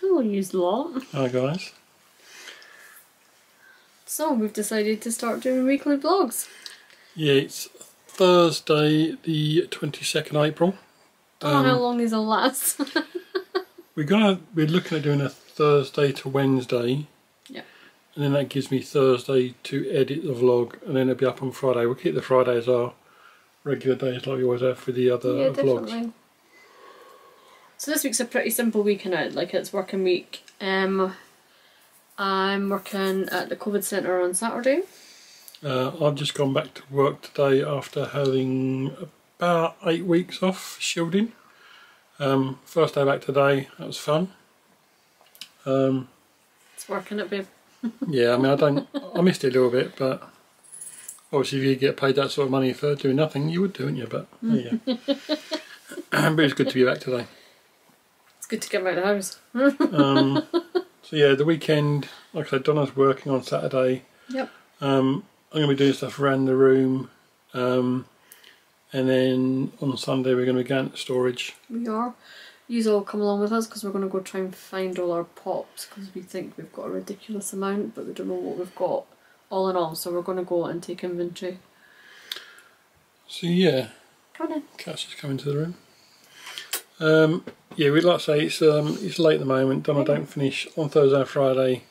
Hello, use lot. Hi guys. So we've decided to start doing weekly vlogs. Yeah, it's Thursday, the twenty second April. Don't know how Um, long these will last. we're gonna we're looking at doing a Thursday to Wednesday. Yeah. And then that gives me Thursday to edit the vlog, and then it'll be up on Friday. We'll keep the Friday as our regular days, like we always have for the other yeah, vlogs. definitely. So this week's a pretty simple weekend out. Like it's working week. Um, I'm working at the COVID centre on Saturday. Uh, I've just gone back to work today after having about eight weeks off shielding. Um, first day back today, that was fun. Um, It's working it, babe. yeah, I mean, I don't, I missed it a little bit, but obviously, if you get paid that sort of money for doing nothing, you would do, wouldn't you? But yeah, but it's good to be back today. Good to get out of the house. Um, so yeah, the weekend, like I said, Donna's working on Saturday. Yep. Um, I'm going to be doing stuff around the room. Um, and then on Sunday we're going to be going to storage. We are. Yous all come along with us because we're going to go try and find all our pops because we think we've got a ridiculous amount, but we don't know what we've got all in all. So we're going to go and take inventory. So yeah, Come on in. Just coming to the room. Um, yeah, we'd like to say it's um, it's late at the moment. Donna don't finish on Thursday and Friday.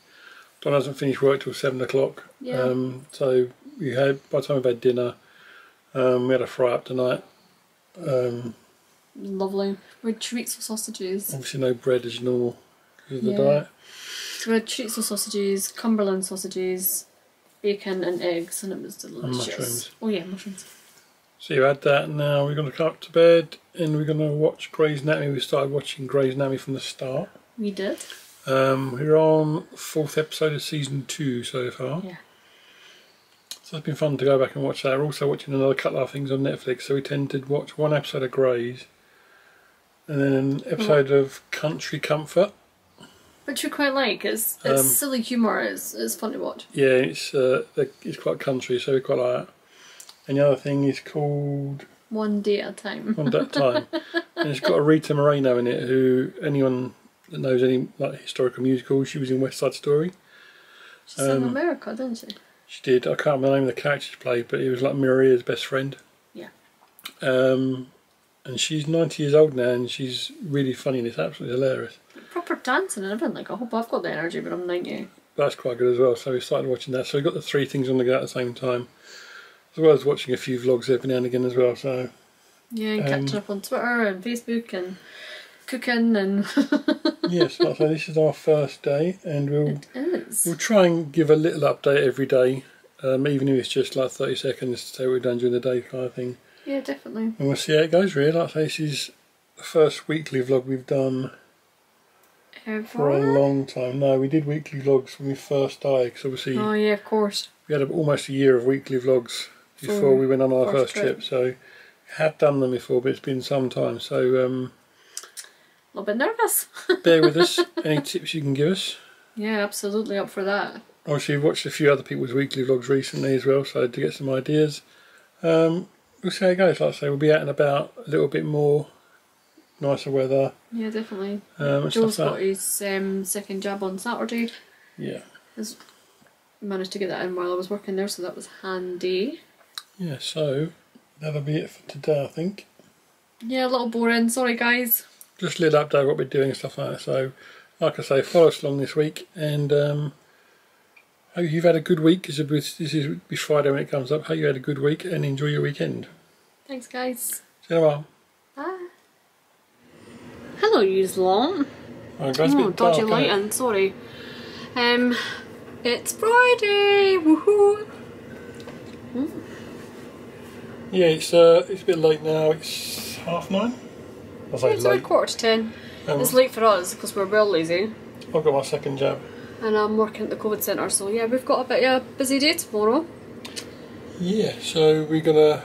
Donna hasn't finished work till seven o'clock. Yeah. Um, so we had by the time we've had dinner, um, we had a fry up tonight. Um, Lovely. We had chorizo sausages. obviously no bread as normal because of the Yeah. diet. So we had treats chorizo sausages, Cumberland sausages, bacon and eggs, and it was delicious. mushrooms. Oh yeah, mushrooms. So you had that. Now we're going to come up to bed and we're going to watch Grey's Anatomy. We started watching Grey's Anatomy from the start. We did. Um, we're on fourth episode of season two so far. Yeah. So it's been fun to go back and watch that. We're also watching another couple of things on Netflix. So we tend to watch one episode of Grey's and then an episode of Country Comfort. Which we quite like. It's it's Um, silly humour. It's it's fun to watch. Yeah, it's uh, it's quite country, so we quite like that. And the other thing is called One day at a time. On That Time, and it's got a Rita Moreno in it. Who anyone that knows any like historical musicals, she was in West Side Story. She's in um, America, didn't she? She did. I can't remember the name of the character she played, but it was like Maria's best friend. Yeah. Um, and she's 90 years old now, and she's really funny and it's absolutely hilarious. Proper dancing and everything. Like I hope I've got the energy, but I'm 90. That's quite good as well. So we started watching that. So we got the three things on the go at the same time, as well as watching a few vlogs every now and again as well. So Yeah, and Um, catching up on Twitter and Facebook and cooking and yes, I this is our first day, and we'll we'll try and give a little update every day, um, even if it's just like 30 seconds to say what we've done during the day kind of thing. Yeah, definitely. And we'll see how it goes. Really, like I say, this is the first weekly vlog we've done. for a long time. No, we did weekly vlogs when we first started because obviously Oh yeah, of course. we had a, almost a year of weekly vlogs before we went on our first first trip. So we had done them before, but it's been some time. So um, A little bit nervous. bear with us. Any tips you can give us? yeah, absolutely up for that. Obviously, we've watched a few other people's weekly vlogs recently as well, so to get some ideas. Um, we'll see how it goes. Like I say, we'll be out and about a little bit more, nicer weather, Yeah, definitely. um, stuff got like his um, second job on Saturday. Yeah, Has managed to get that in while I was working there, so that was handy. Yeah. So that'll be it for today, I think. Yeah, a little boring. Sorry, guys. just a little update of what we're doing and stuff like that. So, like I say, follow us along this week, and um, hope you've had a good week. Because this is be Friday when it comes up. Hope you had a good week and enjoy your weekend. Thanks, guys. See you in a while. Bye. Hello, you lot. Alright, guys, a Oh, bit dodgy dark, lighting. Sorry. Um, it's Friday. Woohoo! Yeah, it's uh, it's a bit late now. It's half nine. I say It's about late. quarter to ten. Um, It's late for us because we're real lazy. I've got my second jab. And I'm working at the COVID centre, so yeah, we've got a bit of a busy day tomorrow. Yeah, so we're gonna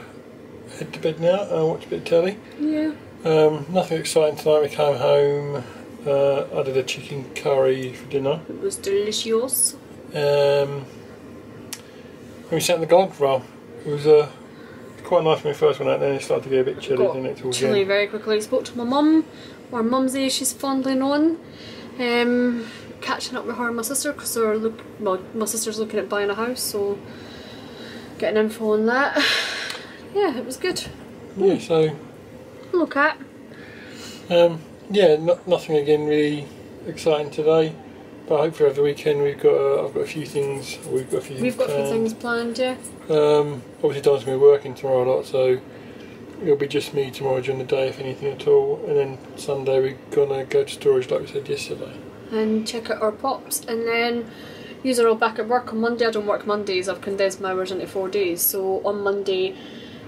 head to bed now and watch a bit of telly. Yeah. Um, nothing exciting tonight. We came home. Uh, I did a chicken curry for dinner. It was delicious. Um, and we sat in the garden for a while. It was uh, quite nice when we first went out there. It started to get a bit chilly, didn't it? Towards chilly very quickly. I Spoke to my mum, or mumsy, she's fondly known. Um, catching up with her and my sister because they're look. Well, my sister's looking at buying a house, so getting info on that. Yeah, it was good. Yeah, so Look at. um, yeah, no, nothing again really exciting today. But hopefully over the weekend we've got uh, I've got a few things. We've got a few. We've got a few planned. things planned, yeah. Um, obviously, Don's going to be working tomorrow a lot, so it'll be just me tomorrow during the day, if anything at all. And then Sunday, we're going to go to storage, like we said yesterday. and check out our pops and then use are all back at work on Monday. I don't work Mondays, I've condensed my hours into four days. So on Monday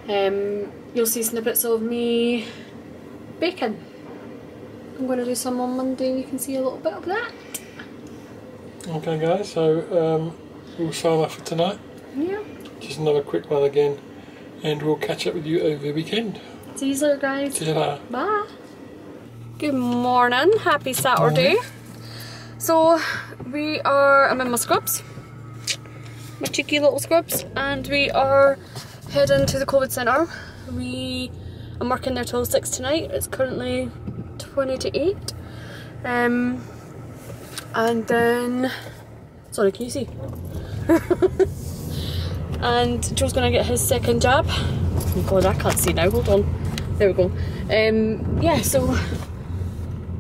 um, you'll see snippets of me baking. I'm going to do some on Monday, you can see a little bit of that. Okay, guys, so um, we'll sign off for tonight. Yeah. Just another quick one again, and we'll catch up with you over the weekend. See you later guys. See you later. Bye. Good morning, happy Saturday. So we are, I'm in my scrubs, my cheeky little scrubs, and we are heading to the COVID centre. We, I'm working there till 6 tonight, it's currently 20 to 8. Um, and then, sorry, can you see? and Joe's gonna get his second jab. Oh god, I can't see now, hold on. There we go. Um, yeah, so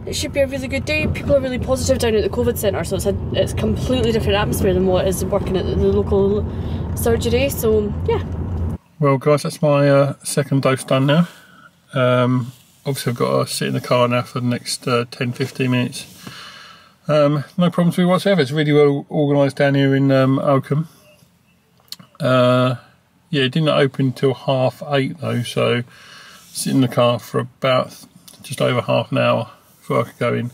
it should be a really good day. People are really positive down at the COVID centre, so it's a it's completely different atmosphere than what is working at the, local surgery. So yeah, Well, guys, that's my uh, second dose done now. Um, obviously, I've got to sit in the car now for the next uh, 10 15 minutes. Um, no problems with whatsoever. It's really well organised down here in um, Oakham. Uh, yeah, it didn't open till half eight though, so sit in the car for about just over half an hour before I could go in.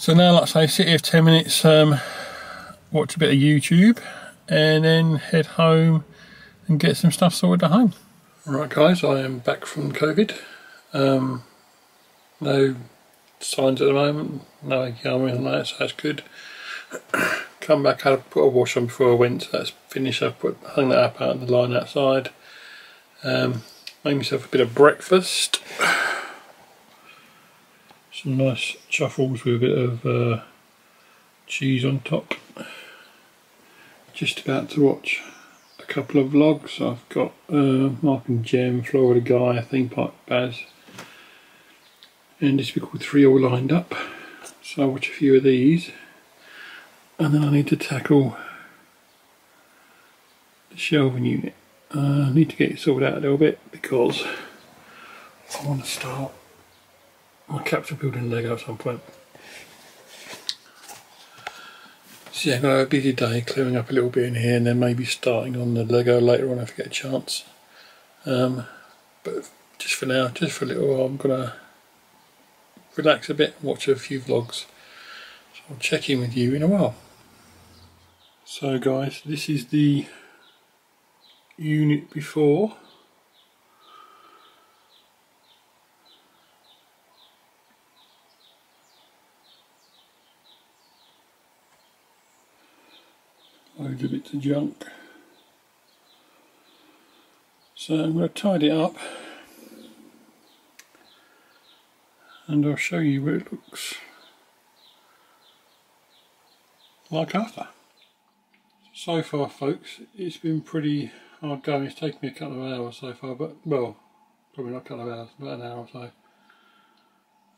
So now, like I say, sit here for 10 minutes, um, watch a bit of YouTube, and then head home and get some stuff sorted at home. Right, guys, I am back from COVID. Um, no signs at the moment, no or anything that, so that's good. Come back, had put a wash on before I went, so that's finished. I put hung that up out on the line outside. Um, made myself a bit of breakfast. Some nice chaffles with a bit of uh, cheese on top. Just about to watch a couple of vlogs. I've got uh, Mark and Jem, Florida Guy, Theme Park Baz, and Despicable 3 all lined up. So I'll watch a few of these, and then I need to tackle the shelving unit. Uh, I need to get it sorted out a little bit because I want to start my Capitol building Lego at some point. So yeah, I've got a busy day clearing up a little bit in here and then maybe starting on the Lego later on if I get a chance. Um, but just for now, just for a little while, I'm gonna relax a bit watch a few vlogs. So I'll check in with you in a while. So guys, this is the unit before. Loads of bits of junk. So I'm going to tidy it up and I'll show you what it looks like after. So far folks, it's been pretty hard going. It's taken me a couple of hours so far, but well, probably not a couple of hours, about an hour or so.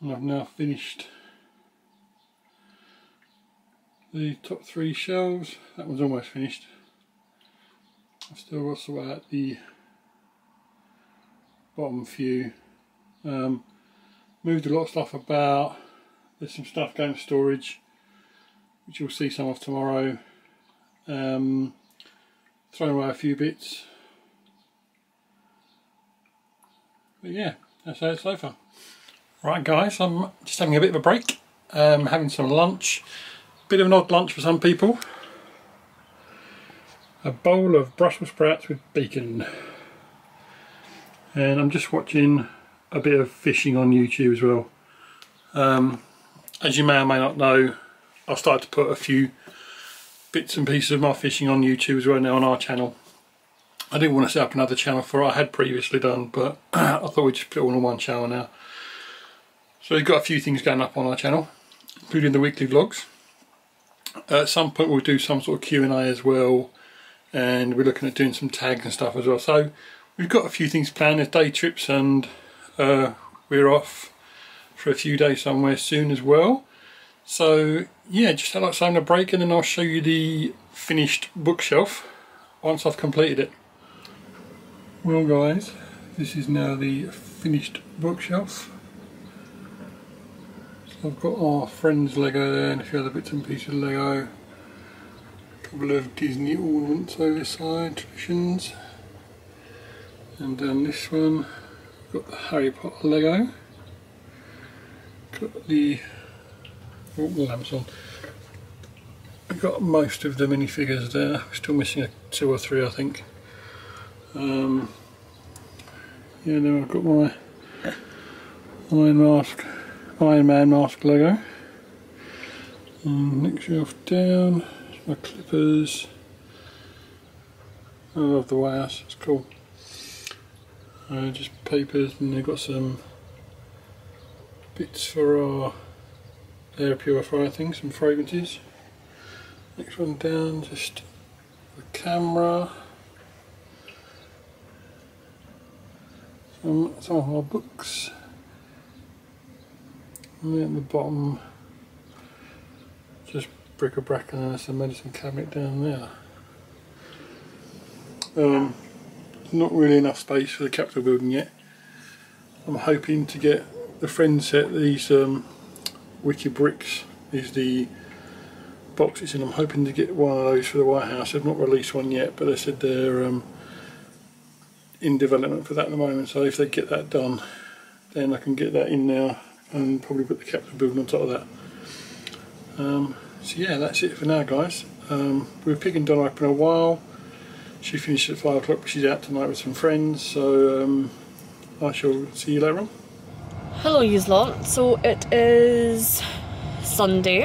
And I've now finished the top three shelves. That one's almost finished. I've still got to sort out the bottom few. Um, moved a lot of stuff about. There's some stuff going to storage, which you'll see some of tomorrow. Um, thrown away a few bits. But yeah, that's how it's so far. Right guys, I'm just having a bit of a break. Um, having some lunch. Bit of an odd lunch for some people. A bowl of Brussels sprouts with bacon. And I'm just watching a bit of fishing on YouTube as well. Um, as you may or may not know, I've started to put a few bits and pieces of my fishing on YouTube as well now on our channel. I didn't want to set up another channel for I had previously done, but I thought we'd just put it all on one channel now. So we've got a few things going up on our channel. including the weekly vlogs. At some point we'll do some sort of Q&A as well and we're looking at doing some tags and stuff as well. So we've got a few things planned, there's day trips and uh, we're off for a few days somewhere soon as well. So yeah, just had like saying a break and then I'll show you the finished bookshelf once I've completed it. Well guys, this is now the finished bookshelf. So I've got our friends Lego there and a few other bits and pieces of Lego. A couple of Disney ornaments over the side, traditions. And then this one, got the Harry Potter Lego. Got the oh, the lamps on. I've got most of the minifigures there, still missing a two or three I think. Um, yeah, now I've got my Iron Mask, Iron Man mask Lego. And next shelf down, my clippers. I love the House, it's cool. Uh, just papers, and they've got some bits for our air purifier thing, some fragrances. Next one down, just the camera. Some, some of our books. And then at the bottom, just bric-a-brac and there's a medicine cabinet down there. Um, not really enough space for the Capitol building yet. I'm hoping to get the friend set these um, Bricks is the boxes and I'm hoping to get one of those for the White House. They've not released one yet but they said they're um, in development for that at the moment so if they get that done then I can get that in now and probably put the Capitol building on top of that. Um, so yeah that's it for now guys. Um, we were picking Donna up in a while. She finished at 5 o'clock but she's out tonight with some friends so um, I shall see you later on. Hello, you lot. So it is Sunday.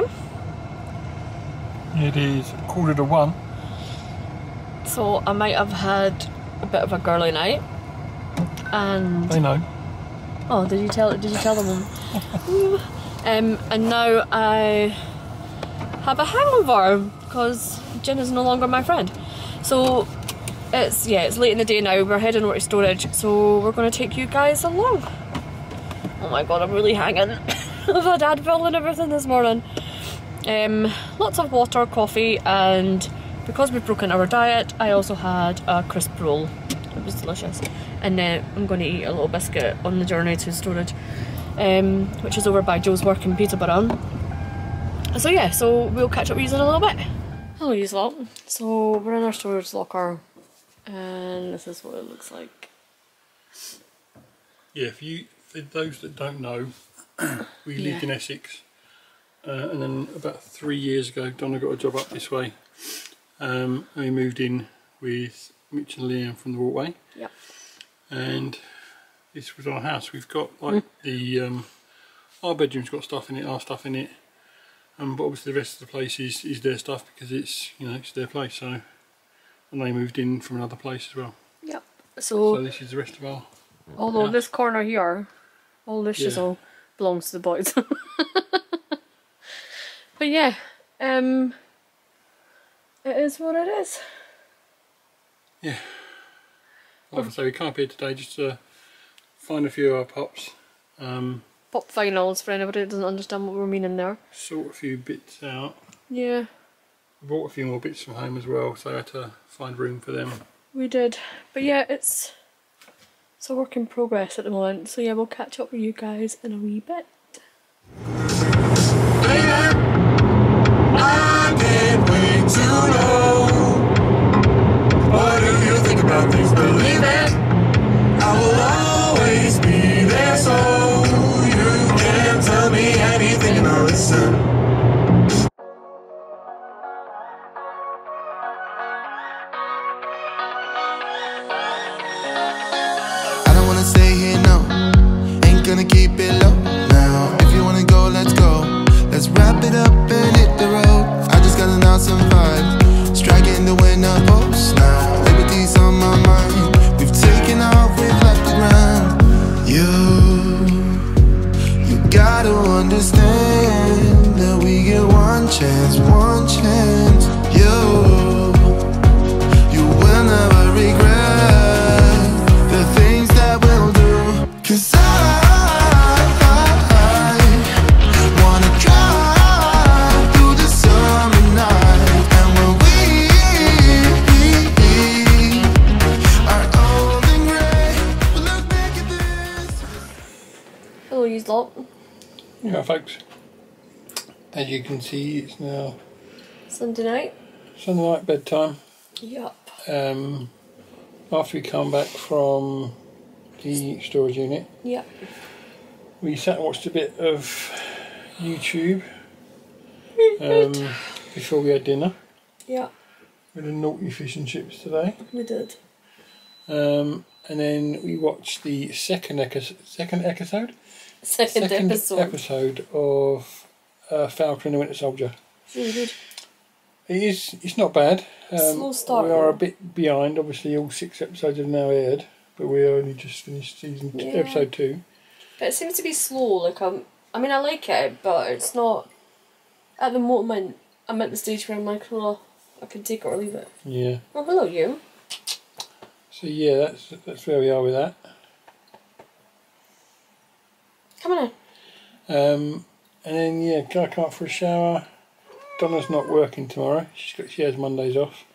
It is quarter to one. So I might have had a bit of a girly night. And They know. oh, did you tell? Did you tell them? um, and now I have a hangover because Jen is no longer my friend. So it's yeah, it's late in the day now. We're heading over to storage, so we're going to take you guys along. Oh my god, I'm really hanging. I've had Advil and everything this morning. Um, lots of water, coffee, and because we've broken our diet, I also had a crisp roll. It was delicious. And then I'm going to eat a little biscuit on the journey to storage, um, which is over by Joe's work in Peterborough. So yeah, so we'll catch up with you in a little bit. Hello, you lot. So we're in our storage locker, and this is what it looks like. Yeah, if you for those that don't know, we Yeah. lived in Essex, uh, and then about three years ago, Donna got a job up this way, um, and we moved in with Mitch and Liam from the Walkway, Yep. and this was our house. We've got like the um, our bedroom's got stuff in it, our stuff in it, um, but obviously the rest of the place is, is their stuff because it's you know it's their place. So, and they moved in from another place as well. Yep. So So, this is the rest of our although yeah. this corner here, all this Yeah. chisel belongs to the boys. but yeah, um, it is what it is. Yeah. Like I say, we come up here today just to find a few of our pops, um, Pop vinyls for anybody that doesn't understand what we're meaning there. sort a few bits out. Yeah, We brought a few more bits from home as well, so I had to find room for them. we did. But yeah, it's it's a work in progress at the moment. So yeah, we'll catch up with you guys in a wee bit. understand that we get one chance, one chance. Folks. As you can see, it's now Sunday night. Sunday night bedtime. Yup. Um, after we come back from the storage unit, Yep. we sat and watched a bit of YouTube um, before we had dinner. Yeah. We had a naughty fish and chips today. We did. Um, and then we watched the second, second episode? Second, episode. episode of uh, Falcon and the Winter Soldier. It's really good. It is. It's not bad. Um, Slow start, We are a bit behind. Obviously, all six episodes have now aired, but we only just finished season two, Yeah. episode two. But it seems to be slow. Like um, I mean, I like it, but it's not. At the moment, I'm at the stage where I'm like, oh, I can take it or leave it. Yeah. Oh, hello, you. So yeah, that's that's where we are with that. Come on in. Um, and then yeah, go come up for a shower. Donna's not working tomorrow. She's got she has Mondays off.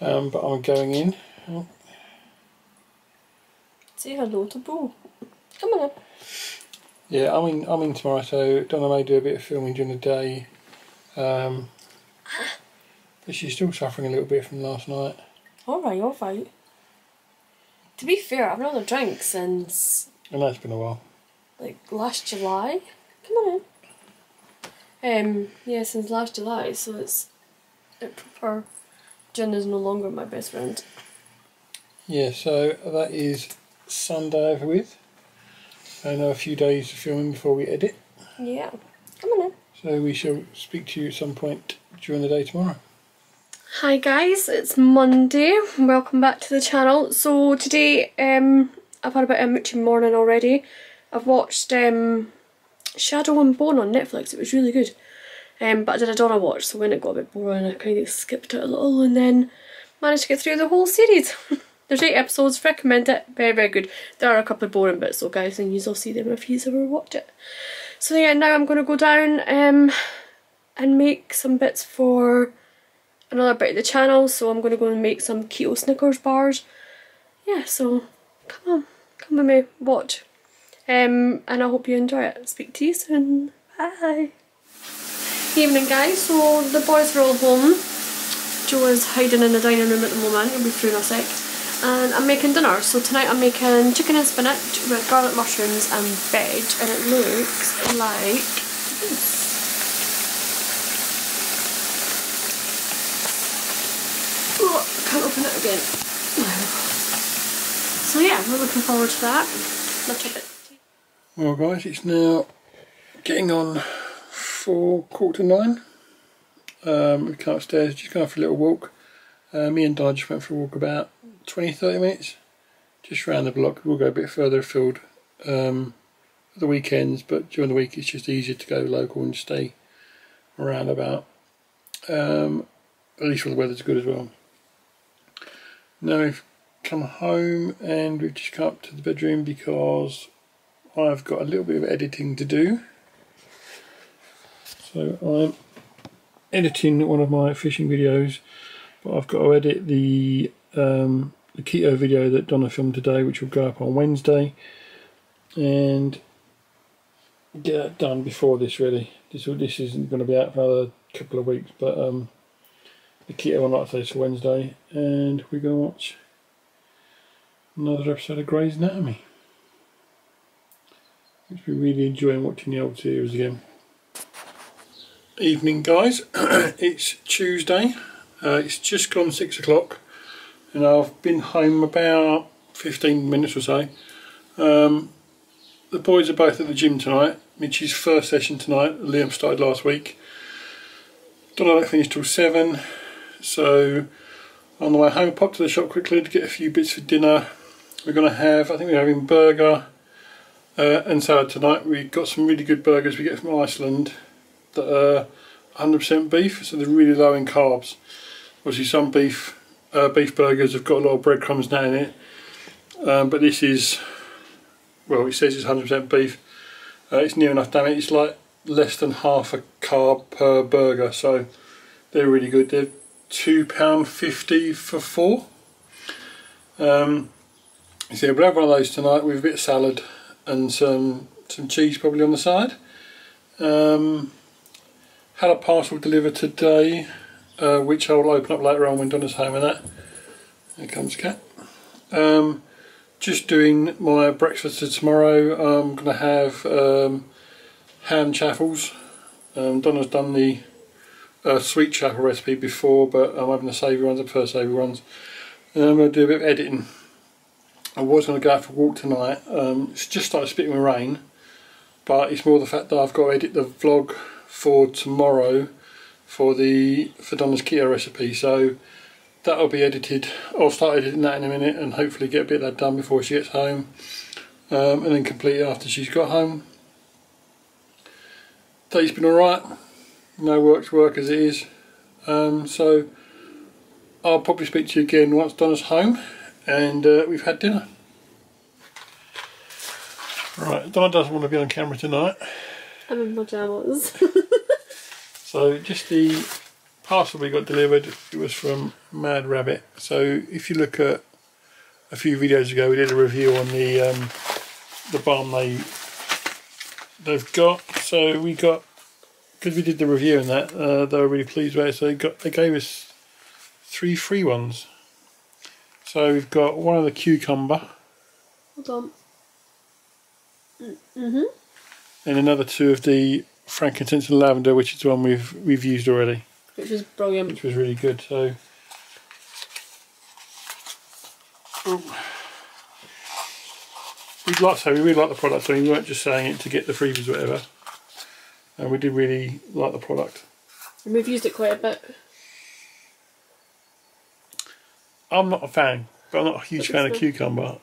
Um, but I'm going in. Oh, Say hello to Boo. Come on in. Yeah, I'm in. I'm in tomorrow. So Donna may do a bit of filming during the day. Um, but she's still suffering a little bit from last night. Alright, alright. To be fair, I've not had a drink since And that's been a while. Like last July. Come on in. Um, yeah, since last July, so it's a proper. Jen is no longer my best friend. Yeah, so that is Sunday over with. And a few days of filming before we edit. Yeah. Come on in. So we shall speak to you at some point during the day tomorrow. Hi guys, it's Monday. Welcome back to the channel. So today, um, I've had a bit of a muchy morning already. I've watched um, Shadow and Bone on Netflix. It was really good. Um, but I did a Donna watch, so when it got a bit boring, I kind of skipped it a little and then managed to get through the whole series. There's eight episodes. Recommend it. Very very good. There are a couple of boring bits, though, guys, and you'll see them if you ever watch it. So yeah, now I'm going to go down um, and make some bits for another bit of the channel so I'm going to go and make some keto Snickers bars yeah so come on come with me watch um, and I hope you enjoy it. Speak to you soon. Bye. Evening guys. So the boys are all home. Joe is hiding in the dining room at the moment. He'll be through in a sec. And I'm making dinner. So tonight I'm making chicken and spinach with garlic mushrooms and veg. And it looks like this. Oh, can't open it again. So yeah, we're looking forward to that. Let's check it. Well, guys, it's now getting on for quarter nine. Um, we come upstairs, just going for a little walk. Uh, me and Donna just went for a walk about 20 30 minutes, just round the block. We'll go a bit further afield um, the weekends, but during the week it's just easier to go local and stay around about. Um, at least when the weather's good as well. Now we've come home and we've just come up to the bedroom because I've got a little bit of editing to do. So I'm editing one of my fishing videos, but I've got to edit the um, the keto video that Donna filmed today, which will go up on Wednesday, and get that done before this. Really, this this isn't going to be out for another couple of weeks, but um, the keto one, like I say, is for Wednesday, and we're going to watch another episode of Grey's Anatomy. I've been really enjoying watching the old series again. Evening, guys. it's Tuesday. Uh, it's just gone six o'clock, and I've been home about 15 minutes or so. Um, the boys are both at the gym tonight. Mitch's first session tonight. Liam started last week. Don't know that finished till seven. So on the way home, popped to the shop quickly to get a few bits for dinner. We're going to have, I think we're having burger uh, and salad tonight. We've got some really good burgers we get from Iceland that are 100% beef, so they're really low in carbs. Obviously, some beef uh, beef burgers have got a lot of breadcrumbs now in it, um, but this is well, it says it's 100% beef. Uh, it's near enough, damn it. It's like less than half a carb per burger, so they're really good. They're two pound fifty for four. Um, so yeah, we'll have one of those tonight with a bit of salad and some some cheese probably on the side. Um, had a parcel delivered today, uh, which I will open up later on when Donna's home and that. Here comes Cat. Um, just doing my breakfast for tomorrow. I'm going to have um, ham chaffles. Um, Donna's done the uh, sweet chaffle recipe before, but I'm having the savoury ones, the first savoury ones. And I'm going to do a bit of editing. I was going to go out for a walk tonight. Um, it's just started spitting with rain, but it's more the fact that I've got to edit the vlog for tomorrow for the for Donna's keto recipe. So that'll be edited. I'll start editing that in a minute and hopefully get a bit of that done before she gets home, um, and then complete it after she's got home. Day's been alright. No work's work as it is. Um, so I'll probably speak to you again once Donna's home and uh, we've had dinner. Right, Donna doesn't want to be on camera tonight. I'm in pajamas. So just the parcel we got delivered, it was from Mad Rabbit. So if you look at a few videos ago, we did a review on the um, the balm they they've got. So we got because we did the review and that, uh, they were really pleased with it. So they got they gave us three free ones. So we've got one of the cucumber Hold on. Mm-hmm. and another two of the frankincense and lavender, which is the one we've we've used already. Which is brilliant. which was really good. So, we'd like to say we really like the product. So we weren't just saying it to get the freebies or whatever. And we did really like the product. And we've used it quite a bit. I'm not a fan, but I'm not a huge fan of cucumber.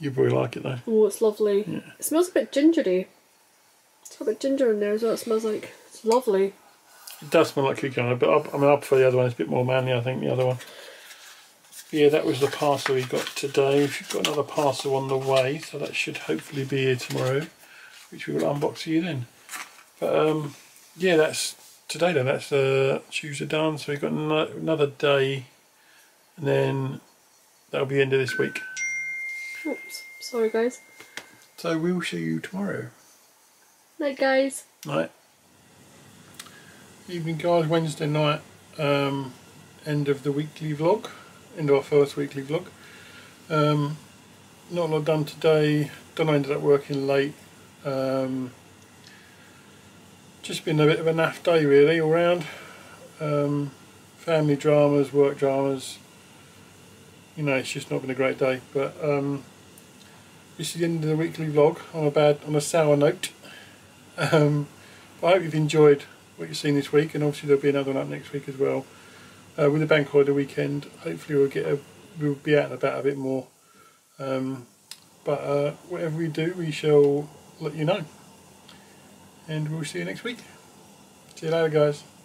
You probably like it though. Oh, it's lovely. It smells a bit gingery. It's got a bit ginger in there as well. It smells like it's lovely. It does smell like cucumber, but I, I mean, I prefer the other one. It's a bit more manly, I think, the other one. Yeah, that was the parcel we got today. We've got another parcel on the way, so that should hopefully be here tomorrow, which we will unbox for you then. But um, yeah, that's today then. That's uh, Tuesday done, so we've got no, another day, and then that'll be the end of this week. Oops. Sorry, guys. So we will see you tomorrow. Night, guys. Night. Evening, guys. Wednesday night. Um, end of the weekly vlog. End of our first weekly vlog. Um, not a lot done today. Donna ended up working late. Um, just been a bit of a naff day, really, all round. Um, family dramas, work dramas. You know, it's just not been a great day. But um, this is the end of the weekly vlog on a bad, on a sour note. Um, I hope you've enjoyed what you've seen this week, and obviously there'll be another one up next week as well. Uh, with the bank holiday weekend, hopefully we'll get a, we'll be out and about a bit more. Um, but uh, whatever we do, we shall let you know. And we'll see you next week. See you later, guys.